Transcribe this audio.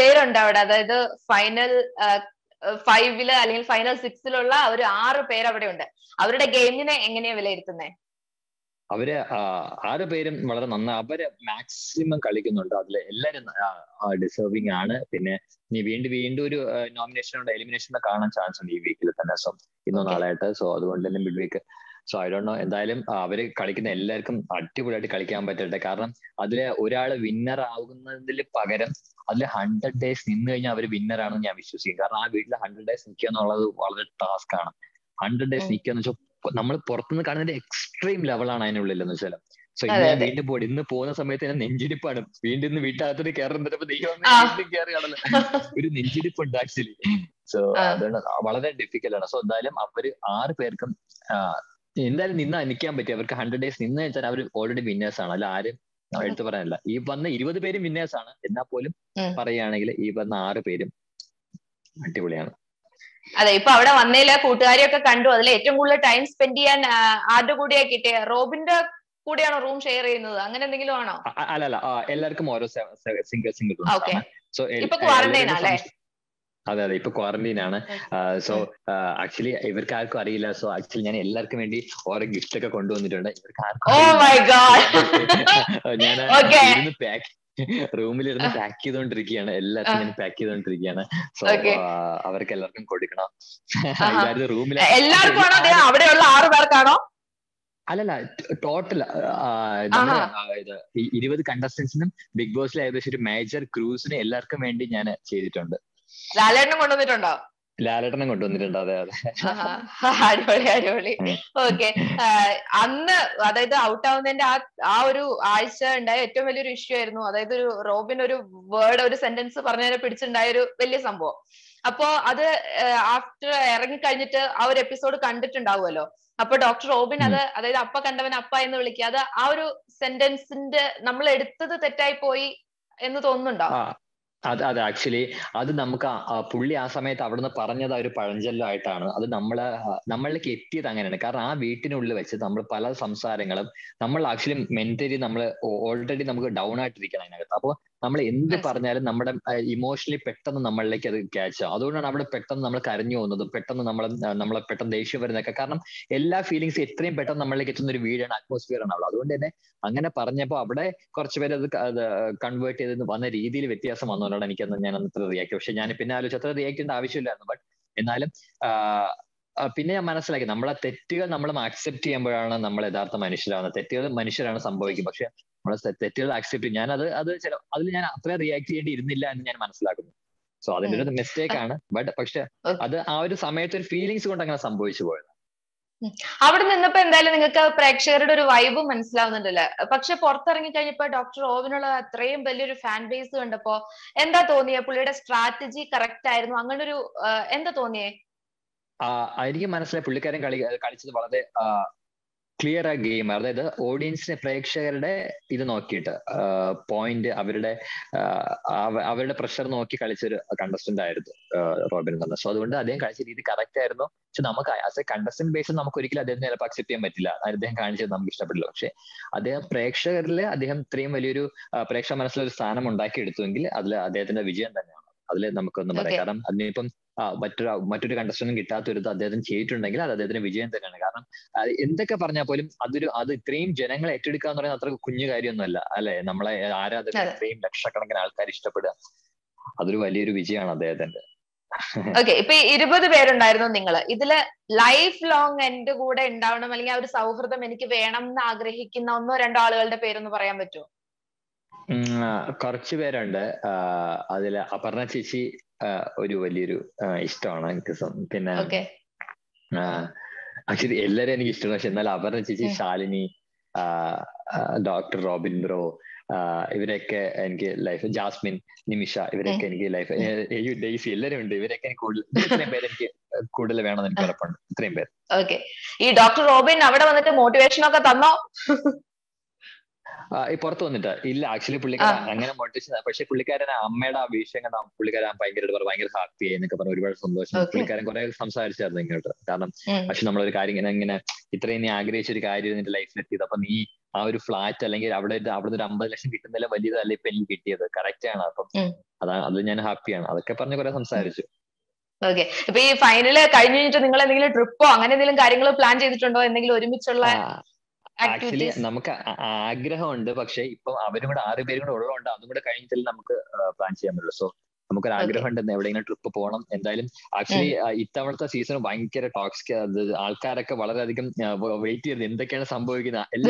പേരുണ്ട് അവിടെ. അതായത് ഫൈനൽ ഫൈവിൽ അല്ലെങ്കിൽ ഫൈനൽ സിക്സിലുള്ള ഒരു ആറ് പേര് അവിടെ ഉണ്ട് അവരുടെ ഗെയിമിനെ എങ്ങനെയാ വിലയിരുത്തുന്നത് അവർ ആറ് പേരും വളരെ നന്നായി അവർ മാക്സിമം കളിക്കുന്നുണ്ട്. അതിൽ എല്ലാരും ഡിസേർവിംഗ് ആണ്. പിന്നെ നീ വീണ്ടും വീണ്ടും ഒരു നോമിനേഷനോടെ എലിമിനേഷനോടെ കാണാൻ ചാൻസ് ഉണ്ട് ഈ വീക്കിൽ തന്നെ. സോ ഇന്നോ നാളായിട്ട് സോ അതുകൊണ്ട് തന്നെ mid week so I don't know എന്തായാലും അവർ കളിക്കുന്ന എല്ലാവർക്കും അടിപൊളിയായിട്ട് കളിക്കാൻ പറ്റട്ടെ. കാരണം അതിൽ ഒരാൾ വിന്നർ ആകുന്നതിൽ പകരം അതിൽ ഹൺഡ്രഡ് ഡേയ്സ് നിന്ന് കഴിഞ്ഞാൽ അവർ വിന്നർ ആണെന്ന് ഞാൻ വിശ്വസിക്കും കാരണം ആ വീട്ടിൽ ഹൺഡ്രഡ് ഡേയ്സ് നിൽക്കുക എന്നുള്ളത് വളരെ ടാസ്ക് ആണ്. ഹൺഡ്രഡ് ഡേയ്സ് നിൽക്കുക എന്ന് വെച്ചാൽ നമ്മൾ പുറത്തുനിന്ന് കാണുന്നതിന്റെ എക്സ്ട്രീം ലെവലാണ് അതിനുള്ളിൽ എന്ന് വെച്ചാൽ സോ ഇന്ന് ഞാൻ വീണ്ടും പോയി. ഇന്ന് പോകുന്ന സമയത്ത് തന്നെ നെഞ്ചിടിപ്പാണ്. വീണ്ടും ഇന്ന് വീട്ടിനകത്തോട്ട് കയറുന്നപ്പോ ദൈവം വീണ്ടും കയറുകയാണല്ലോ ഒരു ആക്ച്വലി സോ അതുകൊണ്ട് വളരെ ഡിഫിക്കൽട്ട് ആണ്. സോ എന്തായാലും അവർ ആറ് പേർക്കും എന്തായാലും നിന്ന് നിൽക്കാൻ പറ്റി അവർക്ക് ഹൺഡ്രഡ് ഡേയ്സ് നിന്ന് വെച്ചാൽ അവർ ഓൾറെഡി വിന്നേഴ്സ് ആണ്. അല്ല ആരും എടുത്തു പറയാനല്ല. ഈ വന്ന ഇരുപത് പേരും വിന്നേഴ്സ് ആണ്. എന്നാ പോലും പറയുകയാണെങ്കിൽ ഈ വന്ന ആറ് പേരും അടിപൊളിയാണ്. അതെ ഇപ്പൊ അവിടെ വന്നതിലെ കൂട്ടുകാരെയൊക്കെ കണ്ടു. അതിൽ ഏറ്റവും കൂടുതൽ ടൈം സ്പെൻഡ് ചെയ്യാൻ ആരുടെ കൂടെയാ കിട്ടിയ? റോബിന്റെ കൂടെയാണോ റൂം ഷെയർ ചെയ്യുന്നത്? അങ്ങനെ എന്തെങ്കിലും ആണോ? അല്ല അല്ല എല്ലാവർക്കും ഓരോ സിംഗിൾ സിംഗിൾ സോ ഇപ്പൊ ക്വാറന്റൈൻ അല്ലേ അതെ അതെ. ഇപ്പൊ ക്വാറന്റൈൻ ആണ്. സോ ആക്ച്വലി ഇവർക്ക് ആർക്കും അറിയില്ല. സോ ആക്ച്വലി ഞാൻ എല്ലാവർക്കും വേണ്ടി ഓരോ ഗിഫ്റ്റ് ഒക്കെ കൊണ്ടുവന്നിട്ടുണ്ട്. ഇവർക്ക് ആർക്കും ഞാൻ ഇരുന്ന് പാക്ക് റൂമിലിരുന്ന് പാക്ക് ചെയ്തോണ്ടിരിക്കുകയാണ്. എല്ലാവർക്കും ഞാൻ പാക്ക് ചെയ്തോണ്ടിരിക്കുകയാണ്. സോ അവർക്ക് എല്ലാവർക്കും കൊടുക്കണം. റൂമിൽ എല്ലാവർക്കും അവിടെയുള്ള ആറ് പേർക്കാണോ? അല്ലല്ല ടോട്ടൽ ഇരുപത് കണ്ടസ്റ്റൻസിനും ബിഗ് ബോസിലെ ഏകദേശം ഒരു മേജർ ക്രൂസിന് എല്ലാവർക്കും വേണ്ടി ഞാൻ ചെയ്തിട്ടുണ്ട്. ലാലേട്ടനും കൊണ്ടുവന്നിട്ടുണ്ടോ? ലാലേട്ടനെ കൊണ്ടുവന്നിട്ടുണ്ട്. അതെ അതെ. അടിപൊളി അടിപൊളി. ഓക്കെ. അന്ന് അതായത് ഔട്ട് ആവുന്നതിന്റെ ആ ആ ഒരു ആഴ്ച ഉണ്ടായ ഏറ്റവും വലിയൊരു ഇഷ്യൂ ആയിരുന്നു. അതായത് ഒരു റോബിൻ ഒരു വേർഡ് ഒരു സെന്റൻസ് പറഞ്ഞതിനെ പിടിച്ചുണ്ടായ ഒരു വലിയ സംഭവം. അപ്പോ അത് ആഫ്റ്റർ ഇറങ്ങി കഴിഞ്ഞിട്ട് ആ ഒരു എപ്പിസോഡ് കണ്ടിട്ടുണ്ടാവുമല്ലോ. അപ്പൊ ഡോക്ടർ റോബിൻ അത് അതായത് അപ്പ കണ്ടവൻ അപ്പ എന്ന് വിളിക്കുക. അത് ആ ഒരു സെന്റൻസിന്റെ നമ്മൾ എടുത്തത് തെറ്റായി പോയി എന്ന് തോന്നുന്നുണ്ടോ? അത് അത് ആക്ച്വലി അത് നമുക്ക് പുള്ളി ആ സമയത്ത് അവിടുന്ന് പറഞ്ഞത് ഒരു പഴഞ്ചൊല്ലം ആയിട്ടാണ്. അത് നമ്മളെ നമ്മളിലേക്ക് എത്തിയത് അങ്ങനെയാണ്. കാരണം ആ വീട്ടിനുള്ളിൽ വെച്ച് നമ്മൾ പല സംസാരങ്ങളും നമ്മൾ ആക്ച്വലി മെന്റലി നമ്മൾ ഓൾറെഡി നമുക്ക് ഡൗൺ ആയിട്ടിരിക്കണം അതിനകത്ത്. അപ്പോൾ നമ്മൾ എന്ത് പറഞ്ഞാലും നമ്മുടെ ഇമോഷണലി പെട്ടെന്ന് നമ്മളിലേക്ക് അത് ക്യാച്ച് ആവും. അതുകൊണ്ടാണ് അവിടെ പെട്ടെന്ന് നമ്മൾ കരഞ്ഞു പോകുന്നത്. പെട്ടെന്ന് നമ്മൾ നമ്മളെ പെട്ടെന്ന് ദേഷ്യം വരുന്നതൊക്കെ. കാരണം എല്ലാ ഫീലിങ്സ് എത്രയും പെട്ടെന്ന് നമ്മളിലേക്ക് എത്തുന്ന ഒരു വീടാണ് അറ്റ്മോസ്ഫിയർ ആണ് അവിടെ അതുകൊണ്ട് തന്നെ അങ്ങനെ പറഞ്ഞപ്പോൾ അവിടെ കുറച്ച് പേര് അത് കൺവേർട്ട് ചെയ്ത് വന്ന രീതിയിൽ വ്യത്യാസം വന്നതുകൊണ്ടാണ് എനിക്കന്ന് ഞാൻ അത്ര റിയാക്ട് പക്ഷെ ഞാൻ പിന്നെ ആലോചിച്ച് അത്ര റിയാക്ട് ചെയ്യേണ്ട ആവശ്യമില്ലായിരുന്നു. ബട്ട് എന്നാലും പിന്നെ ഞാൻ മനസ്സിലാക്കി നമ്മളെ തെറ്റുകൾ നമ്മൾ അക്സെപ്റ്റ് ചെയ്യുമ്പോഴാണ് നമ്മൾ യഥാർത്ഥ മനുഷ്യരാകുന്നത്. തെറ്റുകൾ മനുഷ്യരാണ് സംഭവിക്കുന്നത് പക്ഷെ നമ്മൾ തെറ്റുകൾ ആക്സെപ്റ്റ് ചെയ്യും ഞാൻ അത് അത് ചില അതിൽ ഞാൻ അത്ര റിയാക്ട് ചെയ്യേണ്ടി ഇരുന്നില്ല എന്ന് ഞാൻ മനസ്സിലാക്കുന്നു. സോ അതിന്റെ ഒരു മിസ്റ്റേക്ക് ആണ്. ബട്ട് പക്ഷെ അത് ആ ഒരു സമയത്ത് ഒരു ഫീലിങ്സ് കൊണ്ട് അങ്ങനെ സംഭവിച്ചു പോയത്. അവിടെ നിന്നപ്പോ എന്തായാലും നിങ്ങൾക്ക് പ്രേക്ഷകരുടെ ഒരു വൈബ് മനസ്സിലാവുന്നുണ്ടല്ലേ. പക്ഷെ പുറത്തിറങ്ങി കഴിഞ്ഞപ്പോ ഡോക്ടർ ഓവിനുള്ള അത്രയും വലിയൊരു ഫാൻ ബേസ് കണ്ടപ്പോ എന്താ തോന്നിയ? പുള്ളിയുടെ സ്ട്രാറ്റജി കറക്റ്റ് ആയിരുന്നു. അങ്ങനെ ഒരു എന്താ തോന്നിയേ? എനിക്ക് മനസ്സിലായി. പുള്ളിക്കാരൻ കളി കളിച്ചത് വളരെ ക്ലിയർ ആ ഗെയിം അതായത് ഓഡിയൻസിനെ പ്രേക്ഷകരുടെ ഇത് നോക്കിയിട്ട് പോയിന്റ് അവരുടെ അവരുടെ പ്രഷർ നോക്കി കളിച്ചൊരു കണ്ടസ്റ്റന്റ് ആയിരുന്നു റോബിൻ എന്ന് പറഞ്ഞത്. സോ അതുകൊണ്ട് അദ്ദേഹം കളിച്ച രീതി കറക്റ്റ് ആയിരുന്നു. പക്ഷെ നമുക്ക് ആസ് എ കണ്ടസ്റ്റന്റ് ബേസിൽ നമുക്ക് ഒരിക്കലും അദ്ദേഹം ചിലപ്പോൾ അക്സെപ്റ്റ് ചെയ്യാൻ പറ്റില്ല. അദ്ദേഹം കാണിച്ചത് നമുക്ക് ഇഷ്ടപ്പെടില്ല പക്ഷെ അദ്ദേഹം പ്രേക്ഷകരിൽ അദ്ദേഹം ഇത്രയും വലിയൊരു പ്രേക്ഷക മനസ്സിലൊരു സ്ഥാനം ഉണ്ടാക്കിയെടുത്തുവെങ്കിൽ അതിൽ അദ്ദേഹത്തിന്റെ വിജയം തന്നെയാണ്. അതിൽ നമുക്കൊന്നും പറയാം. കാരണം അതിനിപ്പം മറ്റൊരു മറ്റൊരു കണ്ടസ്റ്റനും കിട്ടാത്ത ഒരു അദ്ദേഹം ചെയ്തിട്ടുണ്ടെങ്കിൽ അത് അദ്ദേഹത്തിന് വിജയം തന്നെയാണ്. കാരണം എന്തൊക്കെ പറഞ്ഞാൽ പോലും അതൊരു അത് ഇത്രയും ജനങ്ങളെ ഏറ്റെടുക്കുക എന്ന് പറയുന്നത് അത്ര കുഞ്ഞു കാര്യമൊന്നുമല്ല അല്ലെ? നമ്മളെ ആരാധന ഇത്രയും ലക്ഷക്കണക്കിന് ആൾക്കാർ ഇഷ്ടപ്പെടുക. അതൊരു വലിയൊരു വിജയമാണ് അദ്ദേഹത്തിന്റെ. ഓക്കെ ഇപ്പൊ ഇരുപത് പേരുണ്ടായിരുന്നു നിങ്ങൾ ഇതിൽ ലൈഫ് ലോങ് എന്റെ കൂടെ ഉണ്ടാവണം അല്ലെങ്കിൽ ആ ഒരു സൗഹൃദം എനിക്ക് വേണം എന്ന് ആഗ്രഹിക്കുന്ന ഒന്നോ രണ്ടോ ആളുകളുടെ പേരൊന്ന് പറയാൻ പറ്റുമോ കുറച്ചു പേരുണ്ട്. അതിൽ അപർണ ചേച്ചി ഒരു വലിയൊരു ഇഷ്ടമാണ് എനിക്ക് പിന്നെ ആക്ച്വലി എല്ലാരും എനിക്ക് ഇഷ്ടമാണ്. പക്ഷെ എന്നാൽ അപർണ ചേച്ചി ശാലിനി ഡോക്ടർ റോബിൻ ബ്രോ ഇവരൊക്കെ എനിക്ക് ലൈഫ് ജാസ്മിൻ നിമിഷ ഇവരൊക്കെ എനിക്ക് ലൈഫ് ഡെയ്സി എല്ലാവരും ഉണ്ട്. ഇവരൊക്കെ എനിക്ക് കൂടുതൽ ഇത്രയും പേര് എനിക്ക് കൂടുതൽ വേണമെന്ന് എനിക്ക് ഉറപ്പുണ്ട്. ഇത്രയും പേര്. ഓക്കെ. ഈ ഡോക്ടർ റോബിൻ അവിടെ വന്നിട്ട് മോട്ടിവേഷൻ ഒക്കെ തന്നോ? പുറത്ത് വന്നിട്ട്. ഇല്ല ആക്ച്വലി പുള്ളിക്കാരൻ അങ്ങനെ മോട്ടിവേഷൻ പക്ഷെ പുള്ളിക്കാരൻ അമ്മയുടെ ആ വിഷയം കണ്ട പുള്ളിക്കാരൻ ഭയങ്കരമായിട്ട് ഭയങ്കര ഹാപ്പി ആയി എന്നൊക്കെ പറഞ്ഞു. ഒരുപാട് സന്തോഷം. പുള്ളിക്കാരൻ കുറെ സംസാരിച്ചായിരുന്നു ഇങ്ങോട്ട്. കാരണം പക്ഷെ നമ്മളൊരു കാര്യം ഇങ്ങനെ ഇങ്ങനെ ഇത്രയും നീ ആഗ്രഹിച്ച ഒരു കാര്യം നിന്റെ ലൈഫിൽ എത്തിയത്. അപ്പൊ നീ ആ ഒരു ഫ്ലാറ്റ് അല്ലെങ്കിൽ അവിടെ അവിടെ ഒരു അമ്പത് ലക്ഷം കിട്ടുന്നതിലെ വലിയതല്ല ഇപ്പൊ എനിക്ക് കിട്ടിയത്. കറക്റ്റ് ആണ്. അപ്പം അതാണ് അതാ അത് ഞാൻ ഹാപ്പിയാണ് അതൊക്കെ പറഞ്ഞ് കുറെ സംസാരിച്ചു. ഓക്കെ ഇപ്പൊ ഈ ഫൈനൽ കഴിഞ്ഞു കഴിഞ്ഞിട്ട് നിങ്ങൾ എന്തെങ്കിലും ട്രിപ്പോ അങ്ങനെ എന്തെങ്കിലും കാര്യങ്ങൾ പ്ലാൻ ചെയ്തിട്ടുണ്ടോ? എന്തെങ്കിലും ഒരുമിച്ചുള്ള ആക്ച്വലി നമുക്ക് ആഗ്രഹമുണ്ട്. പക്ഷെ ഇപ്പൊ അവരും കൂടെ ആറ് പേരും കൂടെ ഉള്ളതുകൊണ്ട് അതും കൂടെ കഴിഞ്ഞിട്ടല്ലേ നമുക്ക് പ്ലാൻ ചെയ്യാൻ പറ്റുള്ളൂ. സോ നമുക്കൊരു ആഗ്രഹം ഉണ്ട് എവിടെയെങ്കിലും ട്രിപ്പ് പോകണം. എന്തായാലും ആക്ച്വലി ഇത്തവണത്തെ സീസൺ ഭയങ്കര ടോക്സിക് ആൾക്കാരൊക്കെ വളരെയധികം വെയിറ്റ് ചെയ്ത് എന്തൊക്കെയാണ് സംഭവിക്കുന്നത്? എല്ലാ